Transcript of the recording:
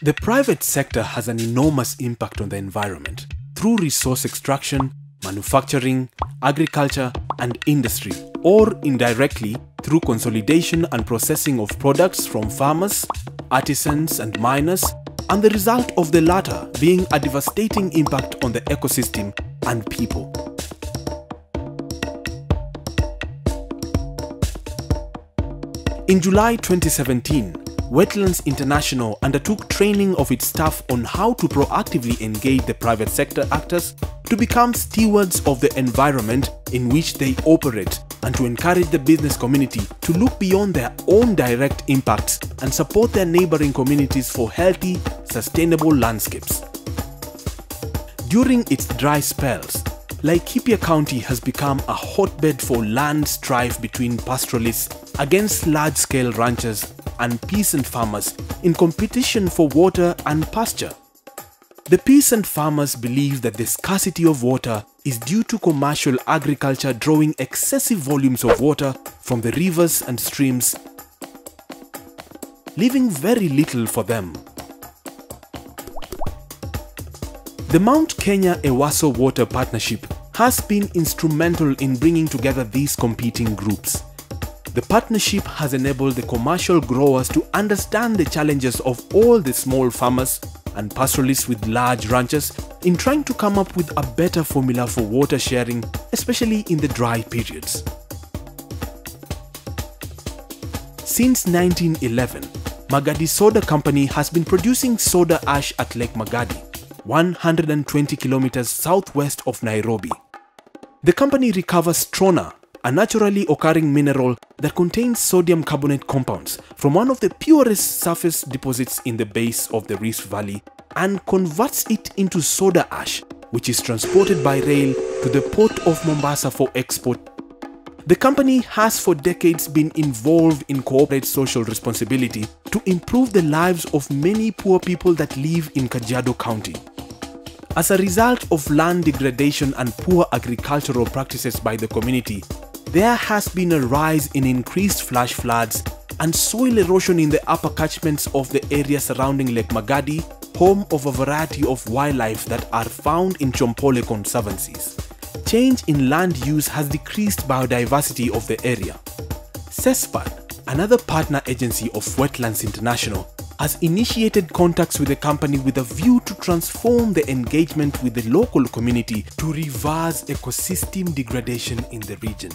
The private sector has an enormous impact on the environment through resource extraction, manufacturing, agriculture, and industry, or indirectly through consolidation and processing of products from farmers, artisans, and miners, and the result of the latter being a devastating impact on the ecosystem and people. In July 2017, Wetlands International undertook training of its staff on how to proactively engage the private sector actors to become stewards of the environment in which they operate and to encourage the business community to look beyond their own direct impacts and support their neighboring communities for healthy, sustainable landscapes. During its dry spells, Laikipia County has become a hotbed for land strife between pastoralists against large-scale ranchers and peasant farmers in competition for water and pasture. The peasant farmers believe that the scarcity of water is due to commercial agriculture drawing excessive volumes of water from the rivers and streams, leaving very little for them. The Mount Kenya Ewaso Water Partnership has been instrumental in bringing together these competing groups. The partnership has enabled the commercial growers to understand the challenges of all the small farmers and pastoralists with large ranches in trying to come up with a better formula for water sharing, especially in the dry periods. Since 1911, Magadi Soda Company has been producing soda ash at Lake Magadi, 120 kilometers southwest of Nairobi. The company recovers trona, a naturally occurring mineral that contains sodium carbonate compounds from one of the purest surface deposits in the base of the Rift Valley and converts it into soda ash, which is transported by rail to the port of Mombasa for export. The company has for decades been involved in corporate social responsibility to improve the lives of many poor people that live in Kajiado County. As a result of land degradation and poor agricultural practices by the community, there has been a rise in increased flash floods and soil erosion in the upper catchments of the area surrounding Lake Magadi, home of a variety of wildlife that are found in Shompole conservancies. Change in land use has decreased biodiversity of the area. CESPAD, another partner agency of Wetlands International, has initiated contacts with the company with a view to transform the engagement with the local community to reverse ecosystem degradation in the region.